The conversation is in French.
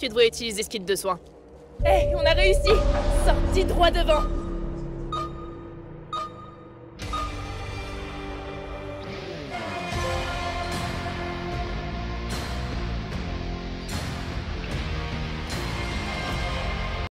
Tu devrais utiliser ce kit de soins. Eh, on a réussi Sorti droit devant